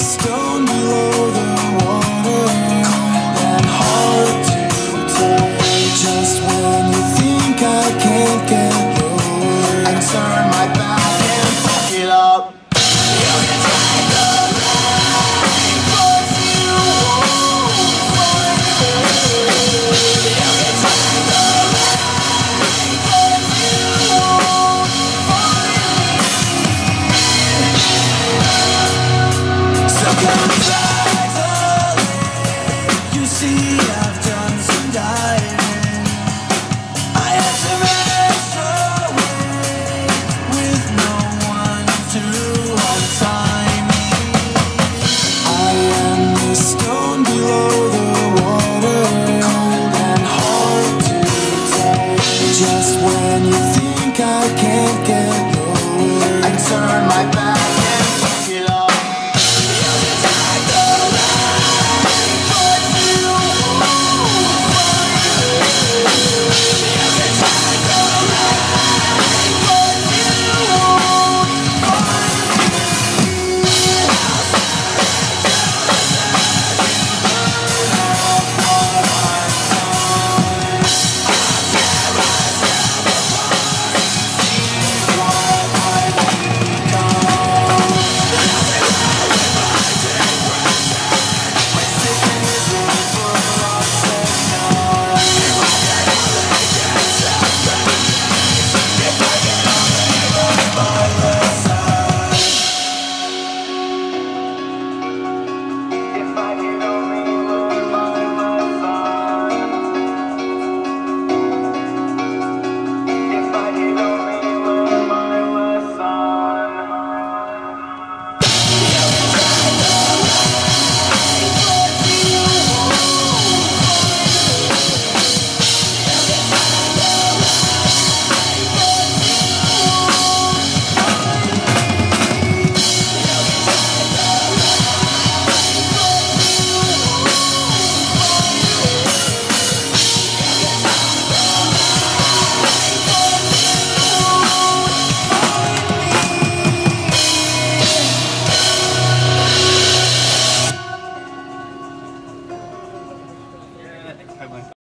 story. Bye-bye.